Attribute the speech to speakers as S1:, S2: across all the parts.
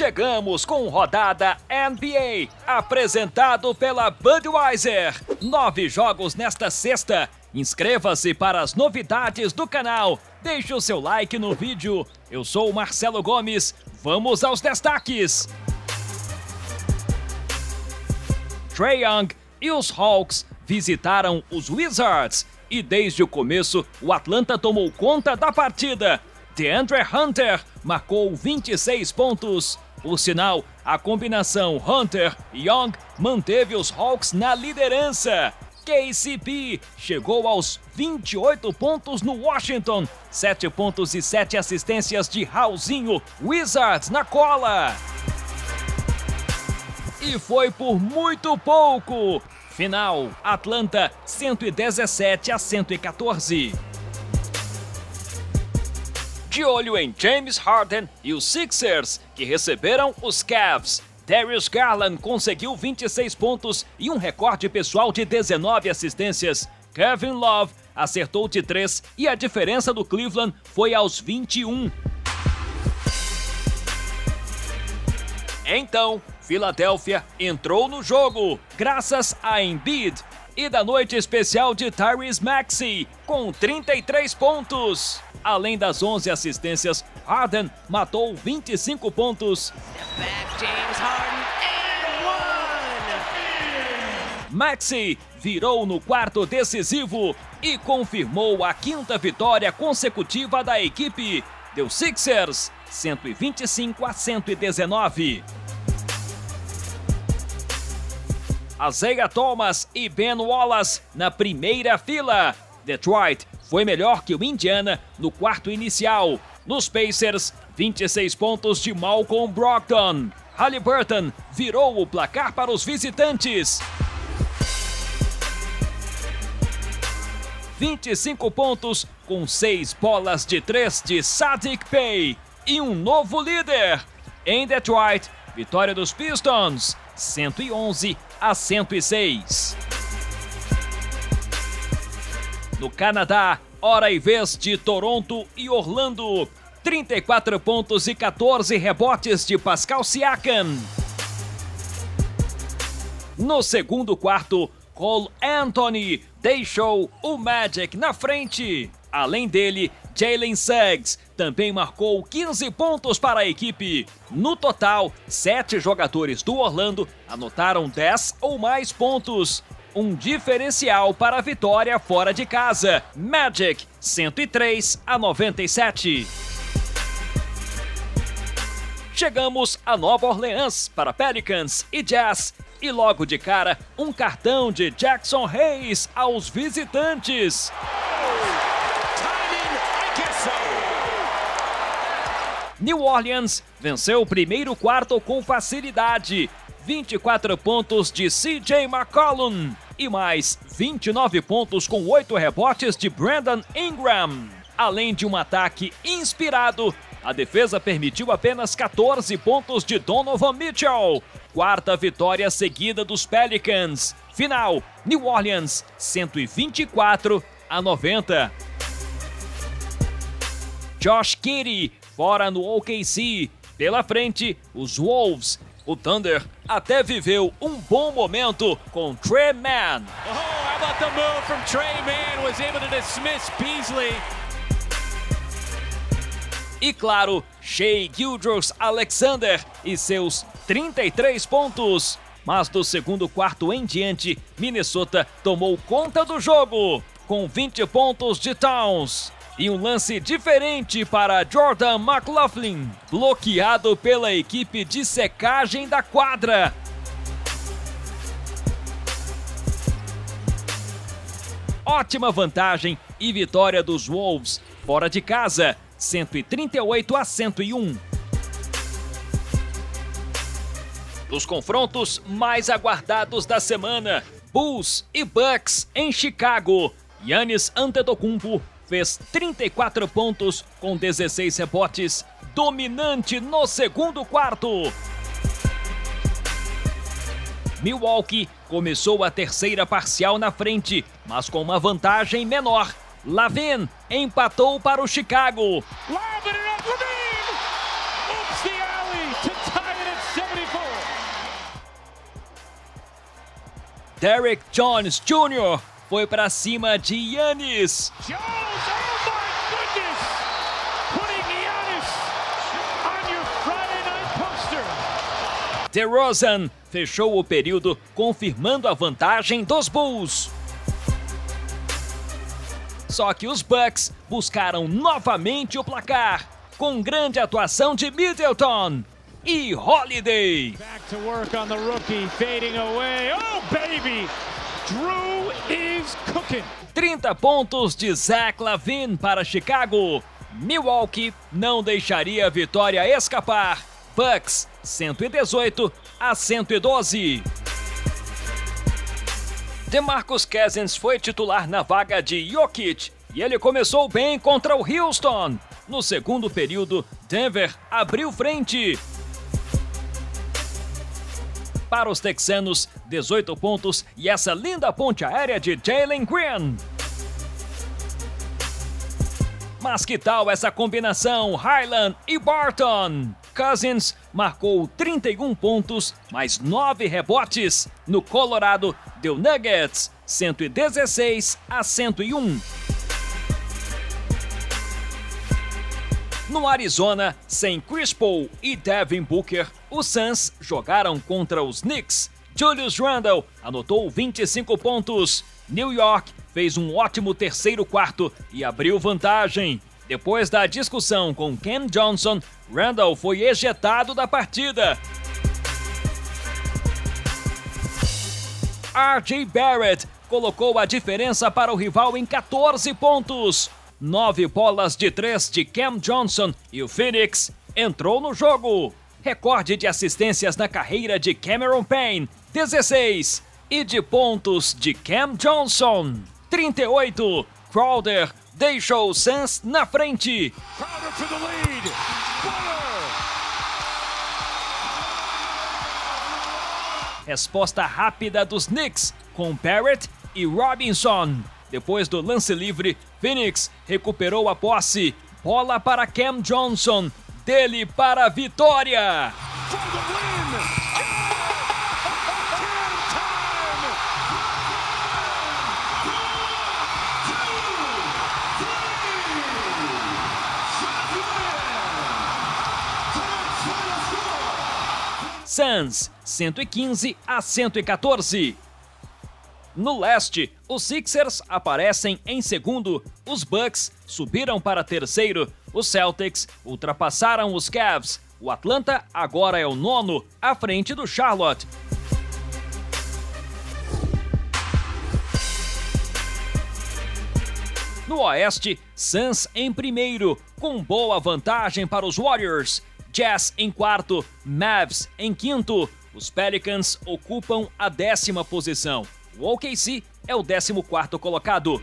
S1: Chegamos com rodada NBA, apresentado pela Budweiser. Nove jogos nesta sexta. Inscreva-se para as novidades do canal. Deixe o seu like no vídeo. Eu sou o Marcelo Gomes. Vamos aos destaques. Trae Young e os Hawks visitaram os Wizards e desde o começo o Atlanta tomou conta da partida. DeAndre Hunter marcou 26 pontos. Por sinal, a combinação Hunter-Young manteve os Hawks na liderança. KCP chegou aos 28 pontos no Washington, 7 pontos e 7 assistências de Raulzinho, Wizards na cola. E foi por muito pouco. Final: Atlanta 117 a 114. De olho em James Harden e os Sixers, que receberam os Cavs. Darius Garland conseguiu 26 pontos e um recorde pessoal de 19 assistências. Kevin Love acertou de 3 e a diferença do Cleveland foi aos 21. Então, Filadélfia entrou no jogo, graças a Embiid e da noite especial de Tyrese Maxey, com 33 pontos. Além das 11 assistências, Harden matou 25 pontos. Maxey virou no quarto decisivo e confirmou a quinta vitória consecutiva da equipe. Deu Sixers 125 a 119. Isaiah Thomas e Ben Wallace na primeira fila. Detroit foi melhor que o Indiana no quarto inicial. Nos Pacers, 26 pontos de Malcolm Brogdon. Halliburton virou o placar para os visitantes. 25 pontos com 6 bolas de 3 de Sadiq Bey e um novo líder. Em Detroit, vitória dos Pistons, 111 a 106. No Canadá, hora e vez de Toronto e Orlando. 34 pontos e 14 rebotes de Pascal Siakam. No segundo quarto, Cole Anthony deixou o Magic na frente. Além dele, Jalen Suggs também marcou 15 pontos para a equipe. No total, sete jogadores do Orlando anotaram 10 ou mais pontos. Um diferencial para a vitória fora de casa. Magic 103 a 97. Chegamos a Nova Orleans para Pelicans e Jazz. E logo de cara, um cartão de Jackson Hayes aos visitantes. New Orleans venceu o primeiro quarto com facilidade. 24 pontos de CJ McCollum e mais 29 pontos com 8 rebotes de Brandon Ingram. Além de um ataque inspirado, a defesa permitiu apenas 14 pontos de Donovan Mitchell. Quarta vitória seguida dos Pelicans. Final: New Orleans 124 a 90. Josh Kitty fora no OKC. Pela frente, os Wolves. O Thunder até viveu um bom momento com Trey Mann. Oh, how about the move from Trey Mann was able to dismiss Beasley. E claro, Shea Gilders Alexander e seus 33 pontos. Mas do segundo quarto em diante, Minnesota tomou conta do jogo, com 20 pontos de Towns. E um lance diferente para Jordan McLaughlin, bloqueado pela equipe de secagem da quadra. Ótima vantagem e vitória dos Wolves fora de casa, 138 a 101. Os confrontos mais aguardados da semana: Bulls e Bucks em Chicago. Yannis Antetokounmpo fez 34 pontos com 16 rebotes, dominante no segundo quarto. Milwaukee começou a terceira parcial na frente, mas com uma vantagem menor. Lavin empatou para o Chicago. Derek Jones Jr. foi para cima de Yannis. DeRozan fechou o período confirmando a vantagem dos Bulls. Só que os Bucks buscaram novamente o placar, com grande atuação de Middleton e Holiday. Back to work on the rookie, fading away. Oh, baby! Drew is cooking. 30 pontos de Zach Lavine para Chicago. Milwaukee não deixaria a vitória escapar. Bucks 118 a 112. DeMarcus Cousins foi titular na vaga de Jokic e ele começou bem contra o Houston. No segundo período, Denver abriu frente. Para os texanos, 18 pontos e essa linda ponte aérea de Jalen Green. Mas que tal essa combinação Highland e Barton? Cousins marcou 31 pontos, mais 9 rebotes. No Colorado, deu Nuggets 116 a 101. No Arizona, sem Chris Paul e Devin Booker, os Suns jogaram contra os Knicks. Julius Randle anotou 25 pontos. New York fez um ótimo terceiro quarto e abriu vantagem. Depois da discussão com Ken Johnson, Randall foi ejetado da partida. RJ Barrett colocou a diferença para o rival em 14 pontos. Nove bolas de três de Cam Johnson e o Phoenix entrou no jogo. Recorde de assistências na carreira de Cameron Payne, 16. E de pontos de Cam Johnson, 38. Crowder deixou o Suns na frente. Resposta rápida dos Knicks com Barrett e Robinson. Depois do lance livre, Phoenix recuperou a posse. Bola para Cam Johnson. Dele para a vitória. Suns 115 a 114. No leste, os Sixers aparecem em segundo, os Bucks subiram para terceiro, os Celtics ultrapassaram os Cavs, o Atlanta agora é o nono, à frente do Charlotte. No oeste, Suns em primeiro, com boa vantagem para os Warriors. Jazz em quarto, Mavs em quinto. Os Pelicans ocupam a décima posição. O OKC é o décimo quarto colocado.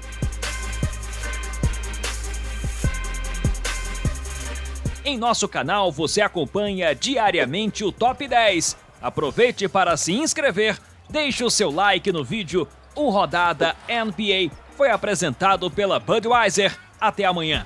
S1: Em nosso canal você acompanha diariamente o Top 10. Aproveite para se inscrever, deixe o seu like no vídeo. O Rodada NBA foi apresentado pela Budweiser. Até amanhã.